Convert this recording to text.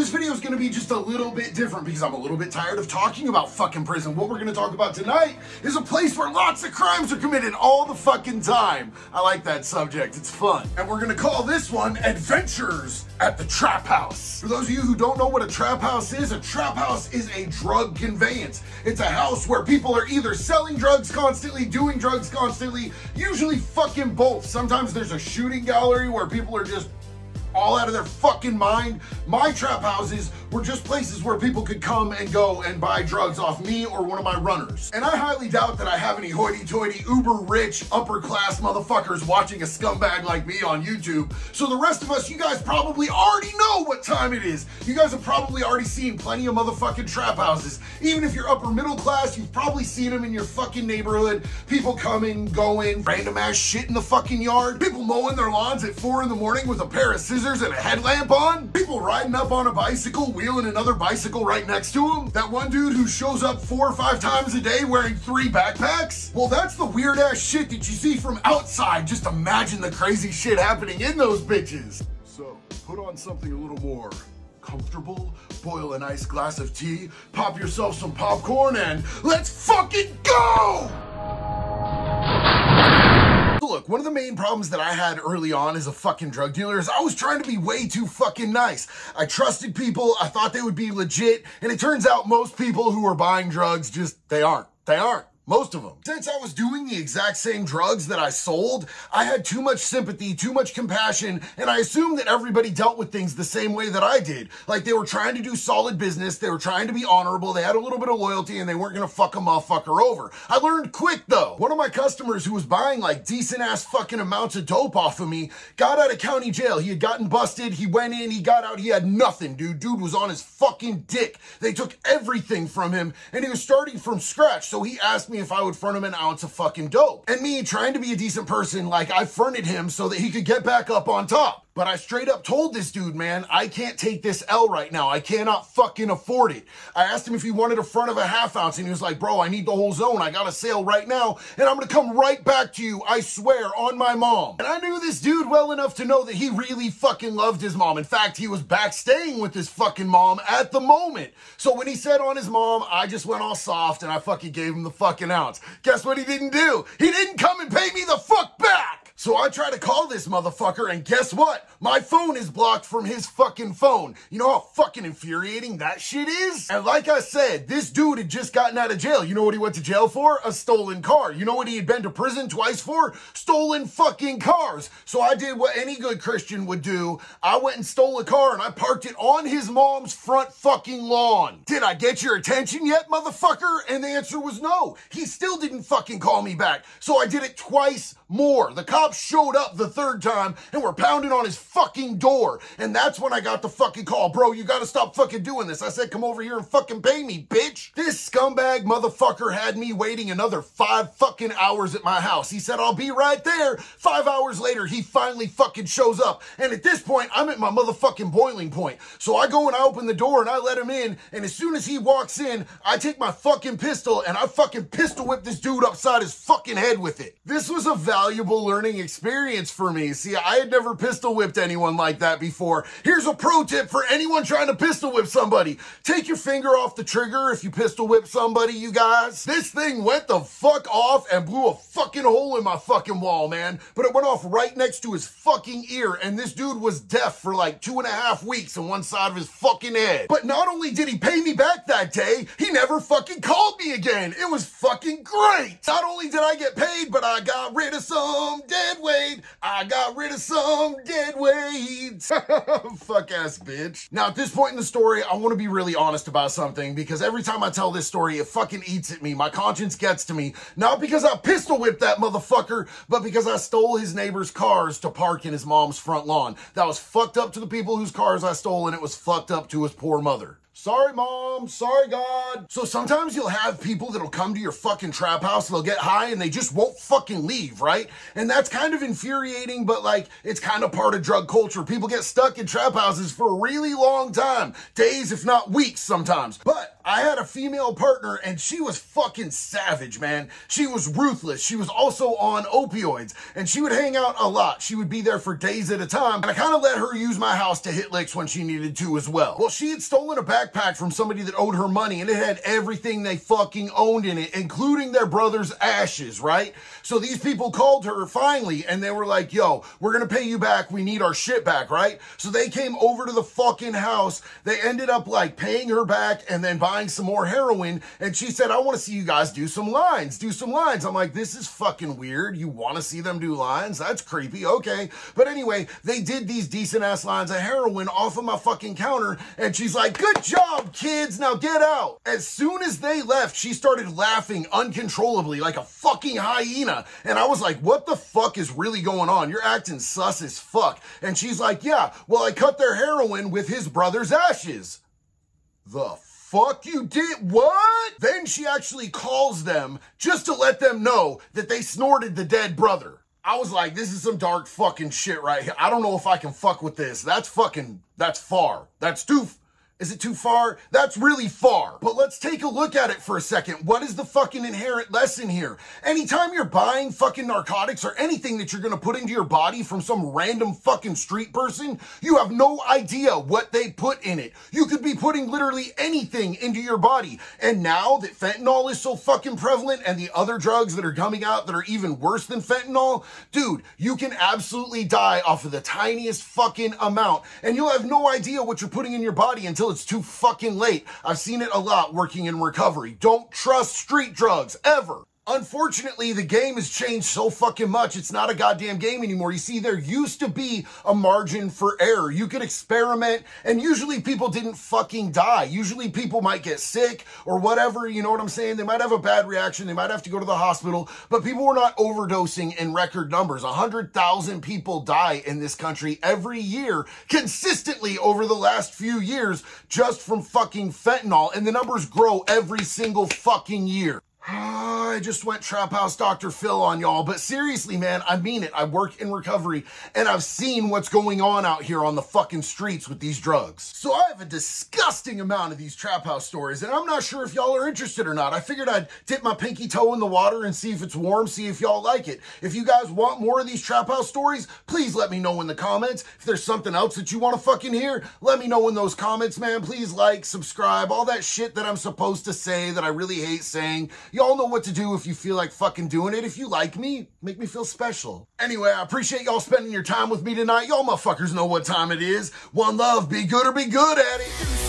this video is gonna be just a little bit different because I'm a little bit tired of talking about fucking prison. What we're gonna talk about tonight is a place where lots of crimes are committed all the fucking time. I like that subject, it's fun. And we're gonna call this one Adventures at the Trap House. For those of you who don't know what a trap house is, a trap house is a drug conveyance. It's a house where people are either selling drugs constantly, doing drugs constantly, usually fucking both. Sometimes there's a shooting gallery where people are just all out of their fucking mind. My trap houses were just places where people could come and go and buy drugs off me or one of my runners. And I highly doubt that I have any hoity-toity, uber rich, upper class motherfuckers watching a scumbag like me on YouTube. So the rest of us, you guys probably already know what time it is. You guys have probably already seen plenty of motherfucking trap houses. Even if you're upper middle class, you've probably seen them in your fucking neighborhood. People coming, going, random ass shit in the fucking yard. People mowing their lawns at four in the morning with a pair of scissors and a headlamp on. People riding up on a bicycle wheeling another bicycle right next to him? That one dude who shows up four or five times a day wearing three backpacks? Well, that's the weird ass shit that you see from outside. Just imagine the crazy shit happening in those bitches. So, put on something a little more comfortable, boil a nice glass of tea, pop yourself some popcorn, and let's fucking go! Look, one of the main problems that I had early on as a fucking drug dealer is I was trying to be way too fucking nice. I trusted people, I thought they would be legit, and it turns out most people who are buying drugs just, they aren't. They aren't. Most of them. Since I was doing the exact same drugs that I sold, I had too much sympathy, too much compassion, and I assumed that everybody dealt with things the same way that I did. Like they were trying to do solid business, they were trying to be honorable, they had a little bit of loyalty, and they weren't gonna fuck a motherfucker over. I learned quick though. One of my customers who was buying like decent ass fucking amounts of dope off of me got out of county jail. He had gotten busted, he went in, he got out, he had nothing, dude. Dude was on his fucking dick. They took everything from him, and he was starting from scratch, so he asked me if I would front him an ounce of fucking dope. And me trying to be a decent person, like I fronted him so that he could get back up on top. But I straight up told this dude, man, I can't take this L right now. I cannot fucking afford it. I asked him if he wanted a front of a half ounce, and he was like, bro, I need the whole zone. I got a sale right now, and I'm gonna come right back to you, I swear, on my mom. And I knew this dude well enough to know that he really fucking loved his mom. In fact, he was back staying with his fucking mom at the moment. So when he said on his mom, I just went all soft and I fucking gave him the fucking ounce. Guess what he didn't do? He didn't come and pay me the fuck back! So I try to call this motherfucker, and guess what? My phone is blocked from his fucking phone. You know how fucking infuriating that shit is? And like I said, this dude had just gotten out of jail. You know what he went to jail for? A stolen car. You know what he had been to prison twice for? Stolen fucking cars. So I did what any good Christian would do. I went and stole a car and I parked it on his mom's front fucking lawn. Did I get your attention yet, motherfucker? And the answer was no. He still didn't fucking call me back. So I did it twice more. The showed up the third time and were pounding on his fucking door. And that's when I got the fucking call. Bro, you gotta stop fucking doing this. I said, come over here and fucking pay me, bitch. This scumbag motherfucker had me waiting another five fucking hours at my house. He said, I'll be right there. Five hours later, he finally fucking shows up. And at this point, I'm at my motherfucking boiling point. So I go and I open the door and I let him in. And as soon as he walks in, I take my fucking pistol and I fucking pistol whip this dude upside his fucking head with it. This was a valuable learning experience for me. See, I had never pistol whipped anyone like that before. Here's a pro tip for anyone trying to pistol whip somebody. Take your finger off the trigger if you pistol whip somebody, you guys. This thing went the fuck off and blew a fucking hole in my fucking wall, man. But it went off right next to his fucking ear, and this dude was deaf for like two and a half weeks on one side of his fucking head. But not only did he pay me back that day, he never fucking called me again. It was fucking great. Not only did I get paid, but I got rid of some dead weight. I got rid of some dead weight. Fuck ass bitch. Now, at this point in the story, I want to be really honest about something because every time I tell this story, it fucking eats at me. My conscience gets to me. Not because I pistol whipped that motherfucker, but because I stole his neighbor's cars to park in his mom's front lawn. That was fucked up to the people whose cars I stole, and it was fucked up to his poor mother. Sorry, mom. Sorry, God. So sometimes you'll have people that'll come to your fucking trap house, they'll get high and they just won't fucking leave, right? And that's kind of infuriating, but like it's kind of part of drug culture. People get stuck in trap houses for a really long time, days, if not weeks sometimes. But I had a female partner and she was fucking savage, man. She was ruthless. She was also on opioids and she would hang out a lot. She would be there for days at a time. And I kind of let her use my house to hit licks when she needed to as well. Well, she had stolen a backpack from somebody that owed her money and it had everything they fucking owned in it, including their brother's ashes, right? So these people called her finally and they were like, yo, we're going to pay you back. We need our shit back, right? So they came over to the fucking house. They ended up like paying her back and then buying some more heroin. And she said, I want to see you guys do some lines, do some lines. I'm like, this is fucking weird. You want to see them do lines? That's creepy. Okay. But anyway, they did these decent ass lines of heroin off of my fucking counter. And she's like, good job, kids. Now get out. As soon as they left, she started laughing uncontrollably like a fucking hyena. And I was like, what the fuck is really going on? You're acting sus as fuck. And she's like, yeah, well, I cut their heroin with his brother's ashes. The fuck you did what? Then she actually calls them just to let them know that they snorted the dead brother. I was like, this is some dark fucking shit right here. I don't know if I can fuck with this. That's fucking, that's far. That's too, is it too far? That's really far. But let's take a look at it for a second. What is the fucking inherent lesson here? Anytime you're buying fucking narcotics or anything that you're gonna put into your body from some random fucking street person, you have no idea what they put in it. You could be putting literally anything into your body. And now that fentanyl is so fucking prevalent and the other drugs that are coming out that are even worse than fentanyl, dude, you can absolutely die off of the tiniest fucking amount. And you'll have no idea what you're putting in your body until it's too fucking late. I've seen it a lot working in recovery. Don't trust street drugs ever. Unfortunately, the game has changed so fucking much. It's not a goddamn game anymore. You see, there used to be a margin for error. You could experiment, and usually people didn't fucking die. Usually people might get sick or whatever. You know what I'm saying? They might have a bad reaction. They might have to go to the hospital, but people were not overdosing in record numbers. 100,000 people die in this country every year consistently over the last few years just from fucking fentanyl, and the numbers grow every single fucking year. I just went Trap House Dr. Phil on y'all, but seriously, man, I mean it. I work in recovery and I've seen what's going on out here on the fucking streets with these drugs. So I have a disgusting amount of these Trap House stories and I'm not sure if y'all are interested or not. I figured I'd dip my pinky toe in the water and see if it's warm, see if y'all like it. If you guys want more of these Trap House stories, please let me know in the comments. If there's something else that you want to fucking hear, let me know in those comments, man. Please like, subscribe, all that shit that I'm supposed to say that I really hate saying. Y'all know what to do if you feel like fucking doing it. If you like me, make me feel special. Anyway, I appreciate y'all spending your time with me tonight. Y'all motherfuckers know what time it is. One love, be good or be good at it.